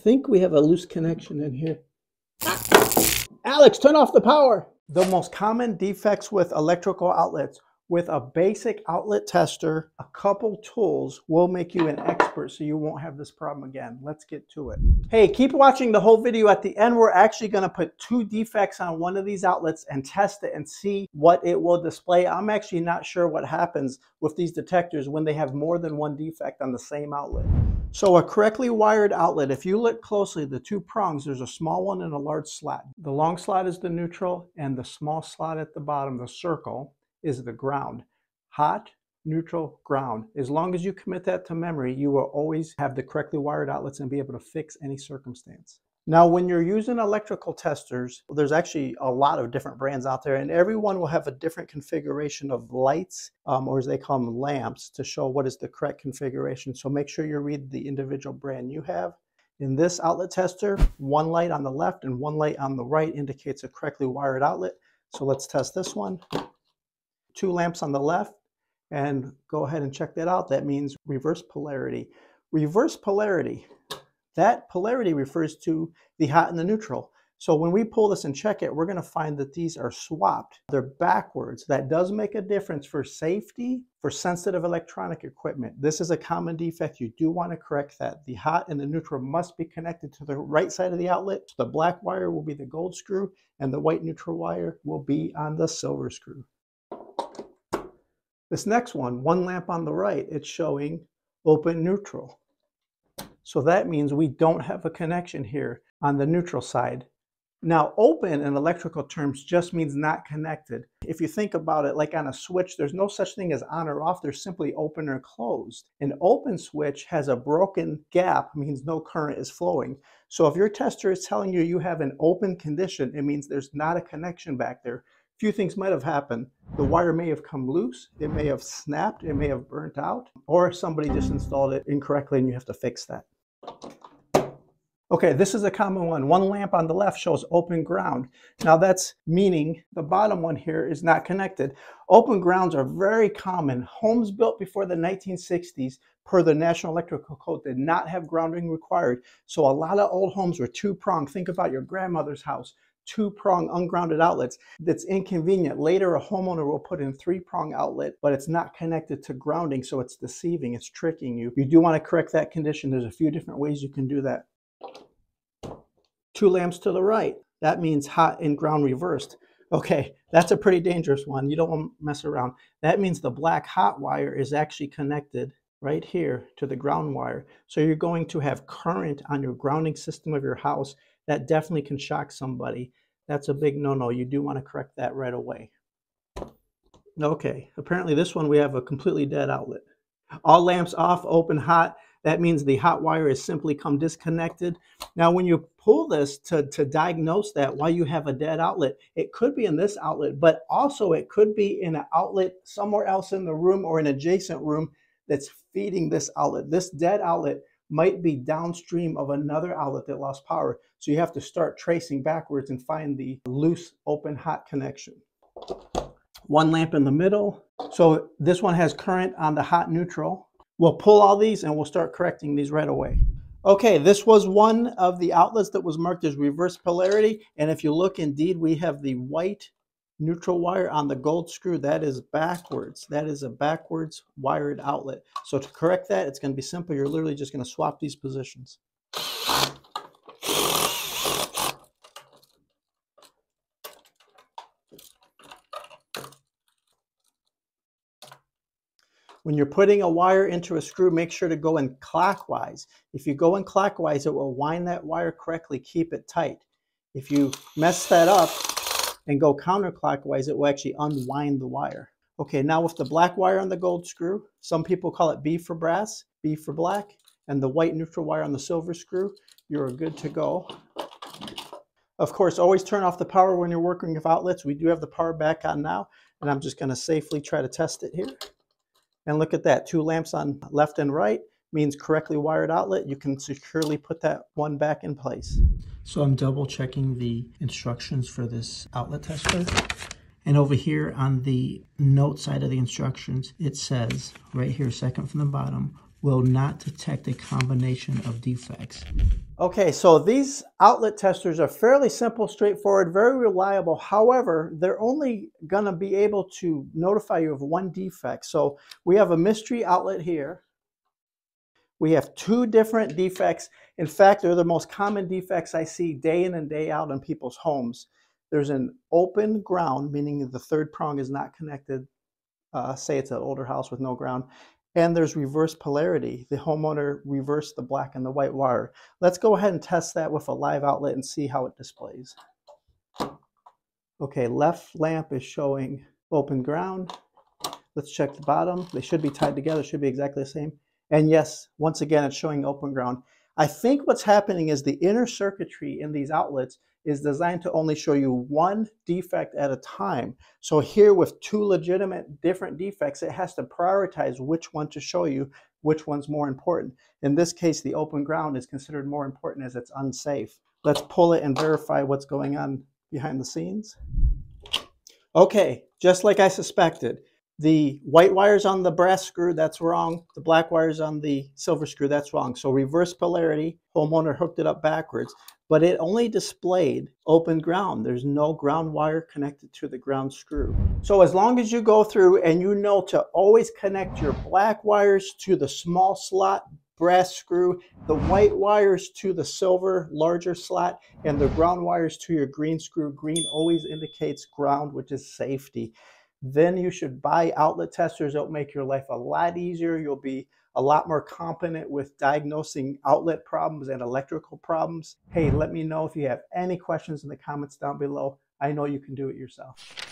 think we have a loose connection in here. Alex, turn off the power. The most common defects with electrical outlets with a basic outlet tester, a couple tools will make you an expert so you won't have this problem again. Let's get to it. Hey, keep watching the whole video. At the end, we're actually gonna put two defects on one of these outlets and test it and see what it will display. I'm actually not sure what happens with these detectors when they have more than one defect on the same outlet. So a correctly wired outlet, if you look closely, the two prongs, there's a small one and a large slot. The long slot is the neutral and the small slot at the bottom, the circle, is the ground. Hot, neutral, ground. As long as you commit that to memory, you will always have the correctly wired outlets and be able to fix any circumstance. Now, when you're using electrical testers, there's actually a lot of different brands out there, and everyone will have a different configuration of lights, um, or as they call them, lamps, to show what is the correct configuration. So make sure you read the individual brand you have. In this outlet tester, one light on the left and one light on the right indicates a correctly wired outlet. So let's test this one two lamps on the left and go ahead and check that out. That means reverse polarity. Reverse polarity, that polarity refers to the hot and the neutral. So when we pull this and check it, we're gonna find that these are swapped. They're backwards. That does make a difference for safety, for sensitive electronic equipment. This is a common defect. You do wanna correct that. The hot and the neutral must be connected to the right side of the outlet. The black wire will be the gold screw and the white neutral wire will be on the silver screw. This next one, one lamp on the right, it's showing open neutral. So that means we don't have a connection here on the neutral side. Now, open in electrical terms just means not connected. If you think about it like on a switch, there's no such thing as on or off, there's simply open or closed. An open switch has a broken gap, means no current is flowing. So if your tester is telling you you have an open condition, it means there's not a connection back there few things might have happened. The wire may have come loose, it may have snapped, it may have burnt out, or somebody just installed it incorrectly and you have to fix that. Okay, this is a common one. One lamp on the left shows open ground. Now that's meaning the bottom one here is not connected. Open grounds are very common. Homes built before the 1960s per the National Electrical Code did not have grounding required. So a lot of old homes were two-pronged. Think about your grandmother's house two prong ungrounded outlets that's inconvenient. Later, a homeowner will put in three prong outlet, but it's not connected to grounding, so it's deceiving, it's tricking you. You do want to correct that condition. There's a few different ways you can do that. Two lamps to the right. That means hot and ground reversed. Okay, that's a pretty dangerous one. You don't want to mess around. That means the black hot wire is actually connected right here to the ground wire. So you're going to have current on your grounding system of your house that definitely can shock somebody. That's a big no-no. You do want to correct that right away. Okay, apparently this one we have a completely dead outlet. All lamps off, open, hot. That means the hot wire has simply come disconnected. Now, when you pull this to, to diagnose that, why you have a dead outlet, it could be in this outlet, but also it could be in an outlet somewhere else in the room or an adjacent room that's feeding this outlet. This dead outlet might be downstream of another outlet that lost power. So you have to start tracing backwards and find the loose open hot connection. One lamp in the middle. So this one has current on the hot neutral. We'll pull all these and we'll start correcting these right away. Okay, this was one of the outlets that was marked as reverse polarity. And if you look, indeed, we have the white neutral wire on the gold screw, that is backwards. That is a backwards wired outlet. So to correct that, it's going to be simple. You're literally just going to swap these positions. When you're putting a wire into a screw, make sure to go in clockwise. If you go in clockwise, it will wind that wire correctly, keep it tight. If you mess that up, and go counterclockwise, it will actually unwind the wire. Okay, now with the black wire on the gold screw, some people call it B for brass, B for black, and the white neutral wire on the silver screw, you're good to go. Of course, always turn off the power when you're working with outlets. We do have the power back on now, and I'm just gonna safely try to test it here. And look at that, two lamps on left and right means correctly wired outlet. You can securely put that one back in place. So I'm double checking the instructions for this outlet tester. And over here on the note side of the instructions, it says right here, second from the bottom, will not detect a combination of defects. Okay, so these outlet testers are fairly simple, straightforward, very reliable. However, they're only going to be able to notify you of one defect. So we have a mystery outlet here. We have two different defects. In fact, they're the most common defects I see day in and day out in people's homes. There's an open ground, meaning the third prong is not connected. Uh, say it's an older house with no ground. And there's reverse polarity. The homeowner reversed the black and the white wire. Let's go ahead and test that with a live outlet and see how it displays. Okay, left lamp is showing open ground. Let's check the bottom. They should be tied together, should be exactly the same. And yes, once again, it's showing open ground. I think what's happening is the inner circuitry in these outlets is designed to only show you one defect at a time. So here with two legitimate different defects, it has to prioritize which one to show you, which one's more important. In this case, the open ground is considered more important as it's unsafe. Let's pull it and verify what's going on behind the scenes. Okay, just like I suspected, the white wires on the brass screw, that's wrong. The black wires on the silver screw, that's wrong. So reverse polarity, homeowner hooked it up backwards, but it only displayed open ground. There's no ground wire connected to the ground screw. So as long as you go through and you know to always connect your black wires to the small slot brass screw, the white wires to the silver larger slot, and the ground wires to your green screw. Green always indicates ground, which is safety then you should buy outlet testers. It'll make your life a lot easier. You'll be a lot more competent with diagnosing outlet problems and electrical problems. Hey, let me know if you have any questions in the comments down below. I know you can do it yourself.